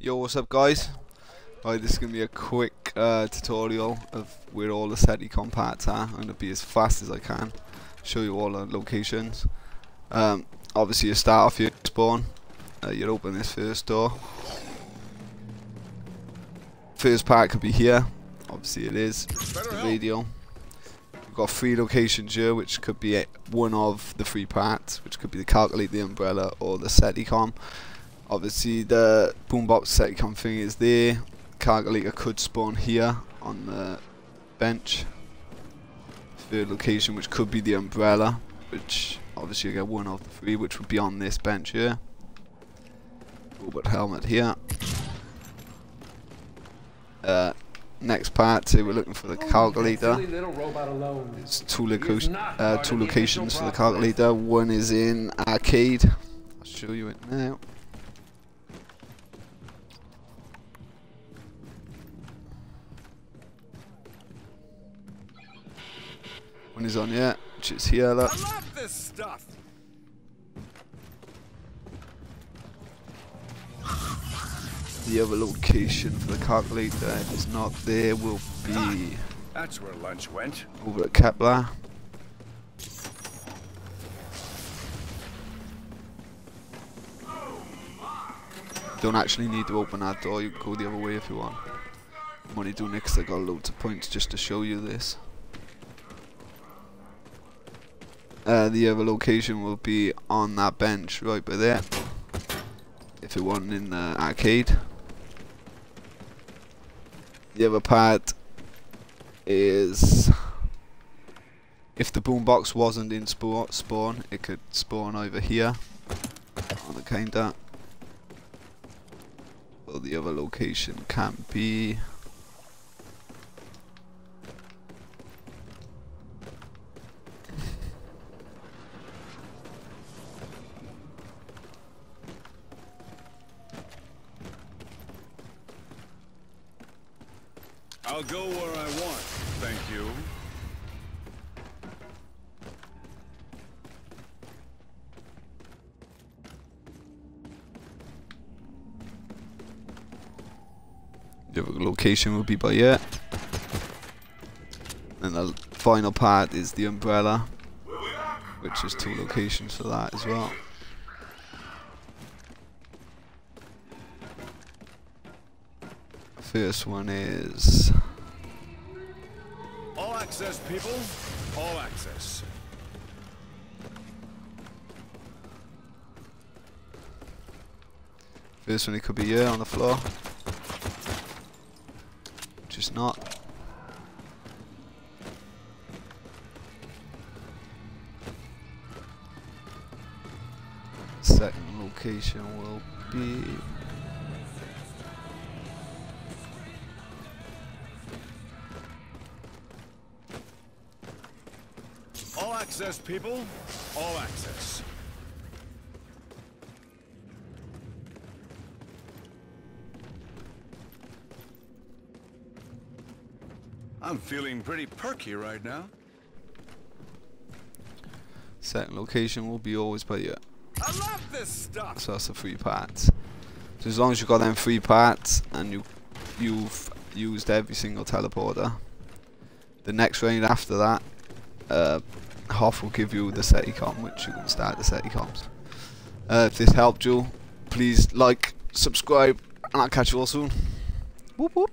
Yo, what's up guys? Right, this is going to be a quick uh, tutorial of where all the SETICOM parts are. I'm going to be as fast as I can, show you all the locations. Um, obviously you start off your spawn, uh, you open this first door. First part could be here, obviously it is, the radio. We've got three locations here, which could be one of the three parts, which could be the calculate, the umbrella, or the SETI SETICOM. Obviously the boombox SETICOM thing is there. Calculator could spawn here on the bench. Third location which could be the umbrella, which obviously you get one of the three, which would be on this bench here. Robot helmet here. Uh, next part, so we're looking for the calculator. It's two, loca uh, two locations for the calculator. One is in arcade. I'll show you it now. One is on yeah, which is here. Look. I love this stuff. The other location for the calculator, if it's not there, will be ah, That's where lunch went. over at Kepler. Don't actually need to open that door, you can go the other way if you want. I'm only doing 'cause I got loads of points just to show you this. Uh, the other location will be on that bench right by there. If it wasn't in the arcade. The other part is if the boombox wasn't in spawn, spawn, it could spawn over here on the counter. Well, the other location can't be I'll go where I want. Thank you. The location will be by here. And the final part is the umbrella, which is two locations for that as well. First one is access, people. All access. first one. It could be here on the floor, Just not. Second location will be access, people. All access. I'm feeling pretty perky right now. second location will be always by here. I love this stuff. So that's the three parts. So as long as you've got them three parts and you you've used every single teleporter, the next round after that, uh, Hoff will give you the SETICOM, which you can start the SETICOMs. Uh, if this helped you, please like, subscribe, and I'll catch you all soon. Whoop whoop.